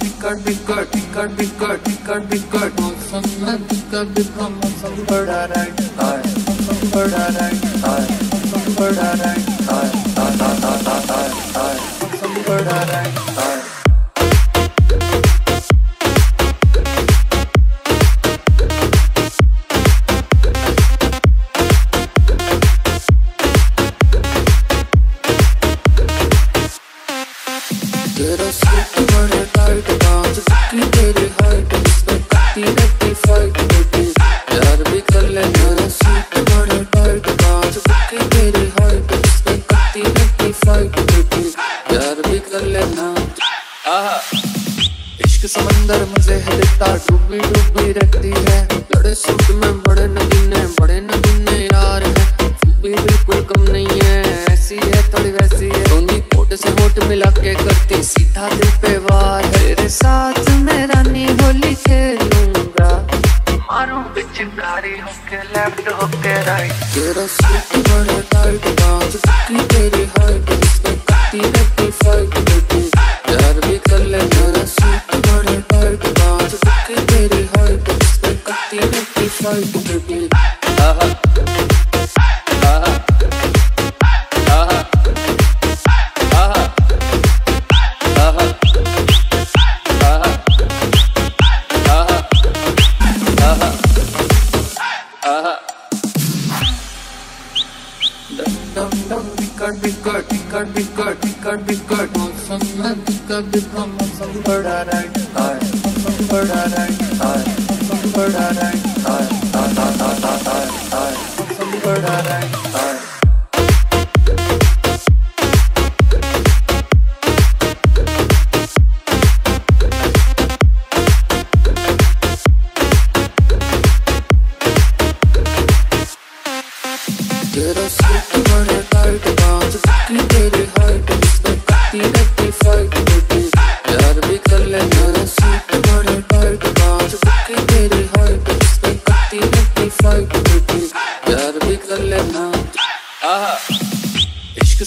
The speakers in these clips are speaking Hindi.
Ticket ticket ticket ticket ticket मौसम में टिकट टिकट मौसम बड़ा राइट हाय मौसम बड़ा राइट हाय मौसम बड़ा राइट हाय हाय हाय हाय हाय मौसम बड़ा राइट हाय तेरा सूट बड़े बड़े समंदर देता डूबी डूबी रहती है। लड़े सूट में बड़े बड़े नगीने करती सीधा दिल पे वार। तेरे साथ मैं रानी होली खेलूँगा। मारूं पिचकारी होके लेफ़्ट होके राइट तेरा सूट बड़ा टाइट बात की तेरी हाइट इस कटी रहती फाइट बेटी यार भी कर ले तेरा सूट बड़ा टाइट बात की तेरी हाइट इस कटी रहती फाइट बेटी टिकट टिकट टिकट टिकट मौसम में टिकट टिकट मौसम बड़ा राइट हाय मौसम बड़ा राइट हाय मौसम बड़ा हाय हाय हाय हाय हाय हाय मौसम बड़ा हाय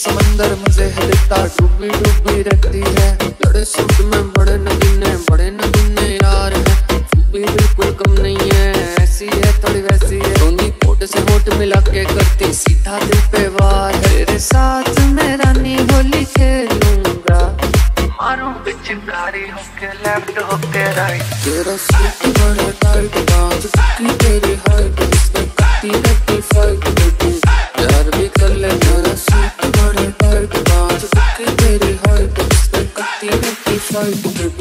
समंदर मज़े है देता डूबी डूबी रहती है। लड़े सूट में बड़े नगीने बड़े नगीने यार है। भी बिल्कुल कम नहीं है, ऐसी है, थोड़ी वैसी है। दोनों कोट से होट मिला के करती, सीधा दिल पे वार तेरे साथ मैं रानी होली खेलूँगा। मारूं पिचकारी होके लेफ़्ट होके राइट तेरा सूट बड़ा टाइट बात की तेरी हाइट बात